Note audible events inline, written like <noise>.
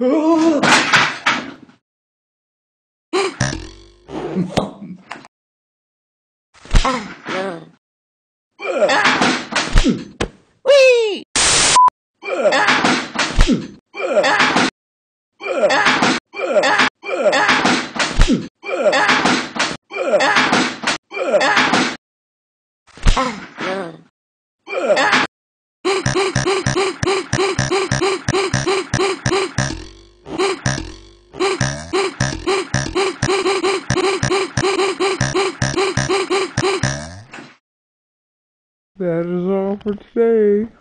Whee! <laughs> <laughs> <laughs> That is all for today.